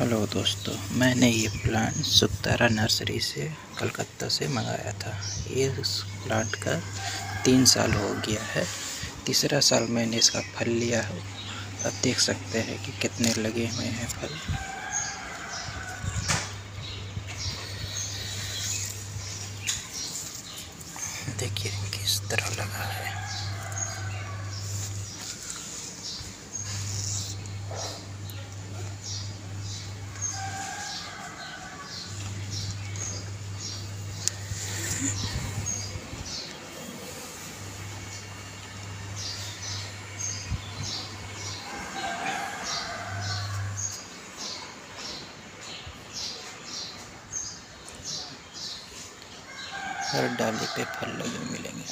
Hello दोस्तों, मैंने ये प्लांट सुतारा नर्सरी से कलकत्ता से मंगाया था। ये प्लांट का तीन साल हो गया है। तीसरा साल मैंने इसका फल लिया है। अब देख सकते हैं कि कितने लगे हुए हैं फल। देखिए किस तरह लगा है। हर डाली पे फल लगे मिलेंगे